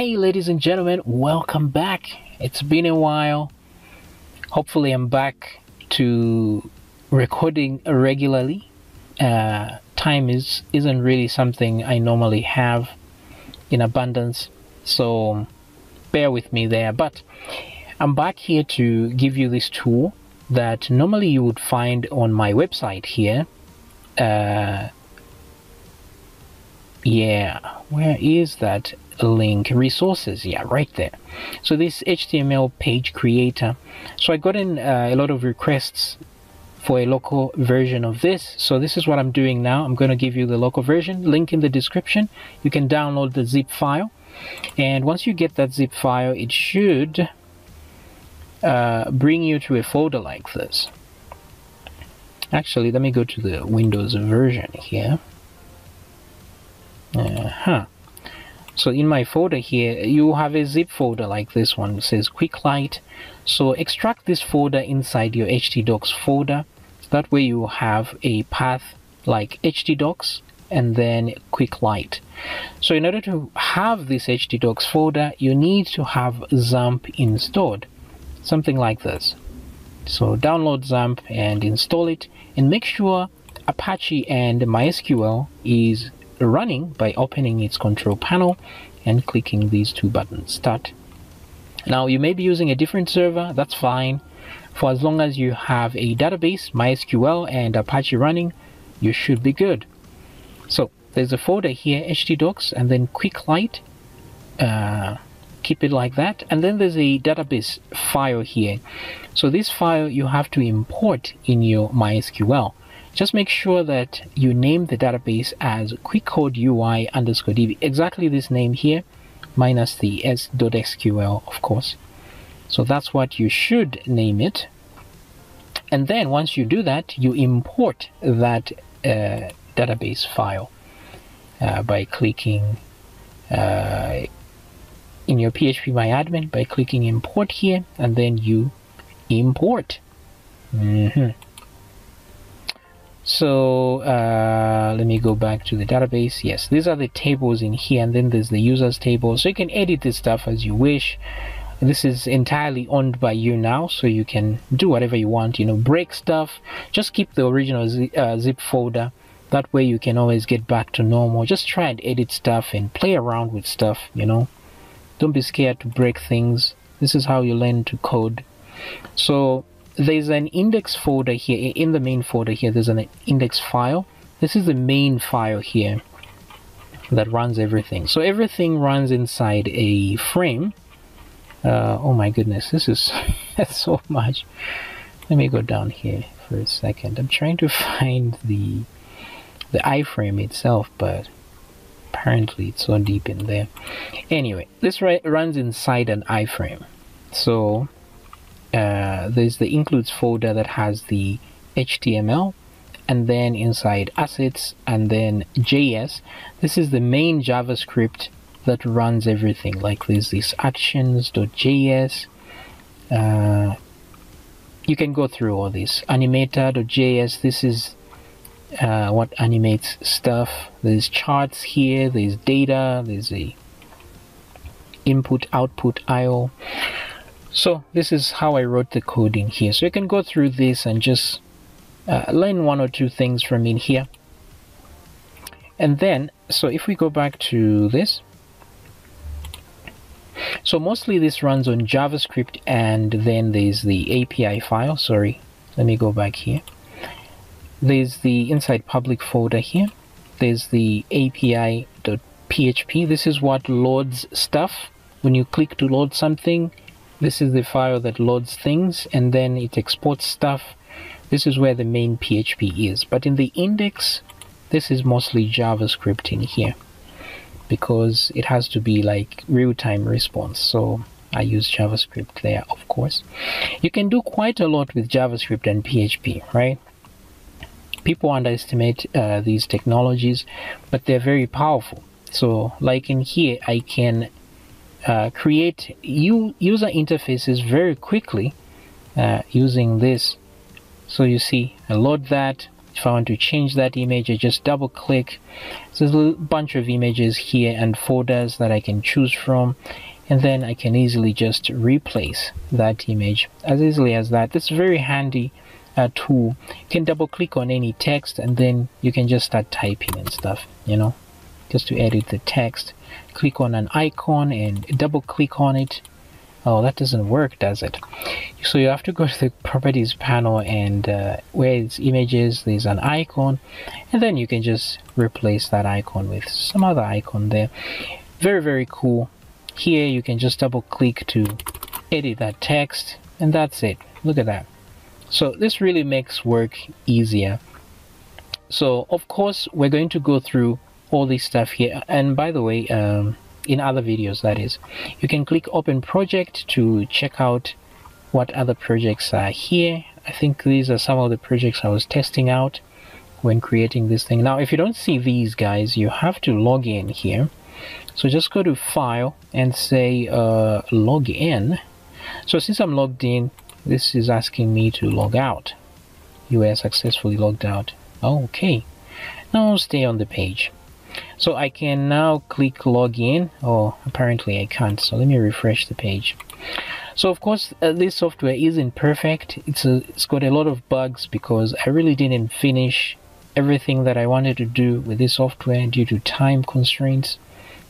Hey, ladies and gentlemen, welcome back. It's been a while. Hopefully, I'm back to recording regularly. Uh, time is isn't really something I normally have in abundance, so bear with me there. But I'm back here to give you this tool that normally you would find on my website here. Uh, yeah, where is that link? Resources, yeah, right there. So this HTML page creator. So I got in uh, a lot of requests for a local version of this. So this is what I'm doing now. I'm going to give you the local version, link in the description. You can download the zip file. And once you get that zip file, it should uh, bring you to a folder like this. Actually, let me go to the Windows version here. Uh-huh. So in my folder here, you have a zip folder like this one. It says Quick Light. So extract this folder inside your htdocs folder. That way you have a path like htdocs and then Quick Light. So in order to have this htdocs folder, you need to have XAMPP installed. Something like this. So download XAMPP and install it and make sure Apache and MySQL is running by opening its control panel and clicking these two buttons. Start. Now you may be using a different server. That's fine. For as long as you have a database mysql and apache running you should be good. So there's a folder here htdocs and then quick light. Uh, keep it like that. And then there's a database file here. So this file you have to import in your mysql just make sure that you name the database as quickcode.ui underscore db. Exactly this name here, minus the s.sql, of course. So that's what you should name it. And then once you do that, you import that uh, database file uh, by clicking uh, in your phpMyAdmin by clicking import here, and then you import. Mm -hmm. So uh, let me go back to the database. Yes, these are the tables in here, and then there's the users table. So you can edit this stuff as you wish. This is entirely owned by you now, so you can do whatever you want. You know, break stuff. Just keep the original uh, zip folder. That way you can always get back to normal. Just try and edit stuff and play around with stuff. You know, don't be scared to break things. This is how you learn to code. So there's an index folder here. In the main folder here there's an index file. This is the main file here that runs everything. So everything runs inside a frame. Uh, oh my goodness this is so much. Let me go down here for a second. I'm trying to find the the iframe itself but apparently it's so deep in there. Anyway this right runs inside an iframe. So uh, there's the includes folder that has the HTML and then inside assets and then JS this is the main JavaScript that runs everything. Like there's this actions.js uh, you can go through all this. Animator.js this is uh, what animates stuff. There's charts here there's data there's a input output IO so this is how I wrote the code in here. So you can go through this and just uh, learn one or two things from in here. And then so if we go back to this. So mostly this runs on JavaScript and then there's the API file. Sorry let me go back here. There's the inside public folder here. There's the API.php this is what loads stuff. When you click to load something this is the file that loads things and then it exports stuff. This is where the main PHP is. But in the index this is mostly JavaScript in here because it has to be like real-time response. So I use JavaScript there of course. You can do quite a lot with JavaScript and PHP right? People underestimate uh, these technologies but they're very powerful. So like in here I can uh, create you user interfaces very quickly uh, using this. So you see I load that. If I want to change that image I just double click. So there's a bunch of images here and folders that I can choose from. And then I can easily just replace that image as easily as that. That's very handy uh, tool. You can double click on any text and then you can just start typing and stuff you know just to edit the text click on an icon and double click on it. Oh that doesn't work does it? So you have to go to the properties panel and uh, where it's images there's an icon and then you can just replace that icon with some other icon there. Very very cool. Here you can just double click to edit that text and that's it. Look at that. So this really makes work easier. So of course we're going to go through all this stuff here. And by the way um, in other videos that is you can click open project to check out what other projects are here. I think these are some of the projects I was testing out when creating this thing. Now if you don't see these guys you have to log in here. So just go to file and say uh, log in. So since I'm logged in this is asking me to log out. You are successfully logged out. Okay. Now stay on the page so I can now click login. Oh apparently I can't so let me refresh the page. So of course uh, this software isn't perfect. It's a, it's got a lot of bugs because I really didn't finish everything that I wanted to do with this software due to time constraints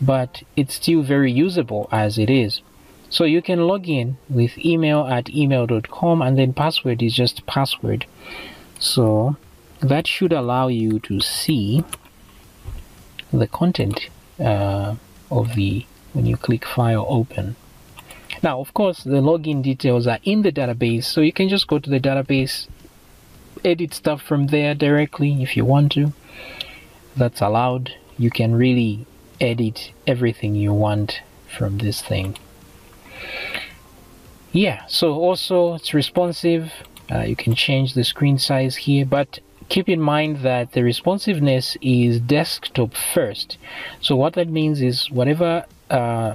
but it's still very usable as it is. So you can log in with email at email.com and then password is just password. So that should allow you to see the content uh, of the when you click file open. Now of course the login details are in the database so you can just go to the database edit stuff from there directly if you want to. That's allowed. You can really edit everything you want from this thing. Yeah so also it's responsive. Uh, you can change the screen size here but keep in mind that the responsiveness is desktop first. So what that means is whatever uh,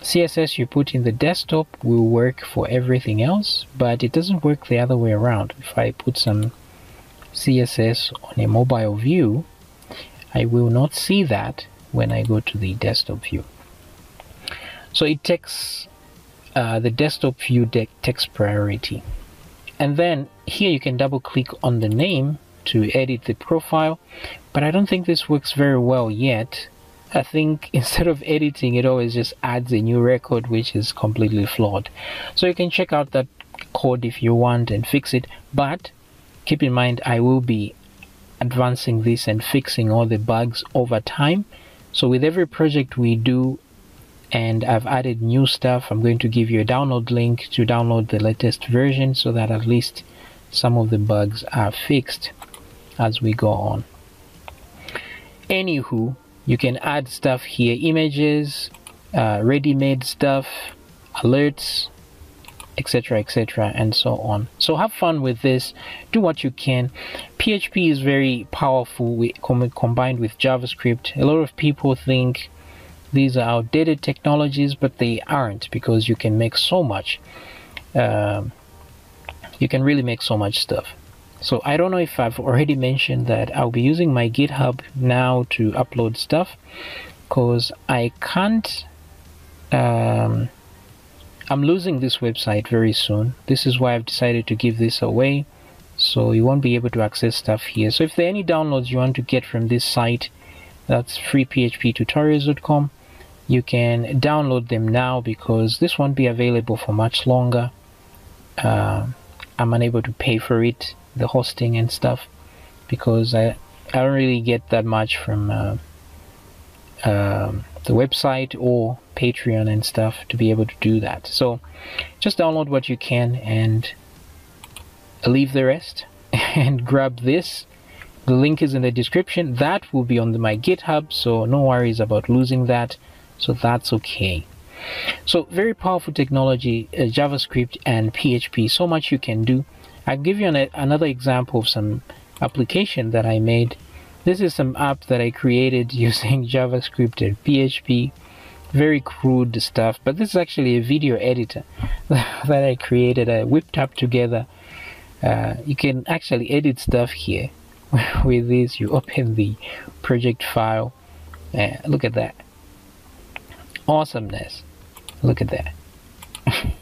CSS you put in the desktop will work for everything else but it doesn't work the other way around. If I put some CSS on a mobile view I will not see that when I go to the desktop view. So it takes uh, the desktop view takes priority. And then here you can double click on the name to edit the profile but I don't think this works very well yet. I think instead of editing it always just adds a new record which is completely flawed. So you can check out that code if you want and fix it but keep in mind I will be advancing this and fixing all the bugs over time. So with every project we do and I've added new stuff I'm going to give you a download link to download the latest version so that at least some of the bugs are fixed as we go on. Anywho you can add stuff here. Images uh, ready-made stuff alerts etc etc and so on. So have fun with this. Do what you can. Php is very powerful combined with javascript. A lot of people think these are outdated technologies but they aren't because you can make so much um, you can really make so much stuff so I don't know if I've already mentioned that I'll be using my GitHub now to upload stuff because I can't um, I'm losing this website very soon. This is why I've decided to give this away so you won't be able to access stuff here. So if there are any downloads you want to get from this site that's freephptutorials.com you can download them now because this won't be available for much longer. Uh, I'm unable to pay for it the hosting and stuff because I I don't really get that much from uh, uh, the website or Patreon and stuff to be able to do that. So just download what you can and leave the rest and grab this. The link is in the description. That will be on the, my GitHub, so no worries about losing that. So that's okay. So very powerful technology, uh, JavaScript and PHP. So much you can do. I'll give you an, another example of some application that I made. This is some app that I created using JavaScript and PHP. Very crude stuff, but this is actually a video editor that I created. I whipped up together. Uh, you can actually edit stuff here with this you open the project file and look at that awesomeness look at that.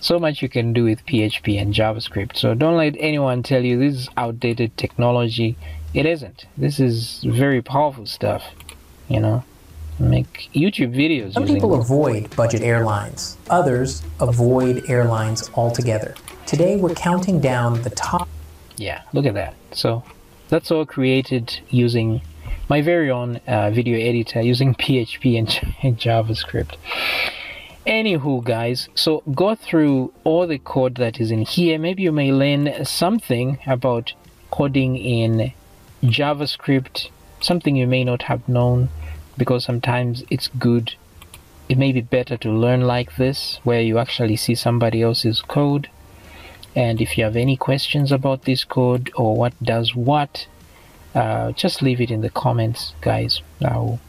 So much you can do with PHP and JavaScript. So don't let anyone tell you this is outdated technology. It isn't. This is very powerful stuff you know? Make YouTube videos some people avoid budget airlines. Others avoid airlines altogether. Today we're counting down the top yeah look at that. So that's all created using my very own uh, video editor using PHP and, and JavaScript. Anywho guys so go through all the code that is in here. Maybe you may learn something about coding in javascript something you may not have known because sometimes it's good it may be better to learn like this where you actually see somebody else's code. And if you have any questions about this code or what does what uh, just leave it in the comments guys. I'll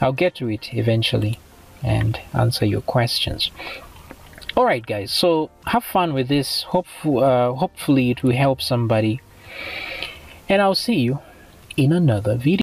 I'll get to it eventually and answer your questions. Alright guys. So have fun with this. Hope, uh, hopefully it will help somebody. And I'll see you in another video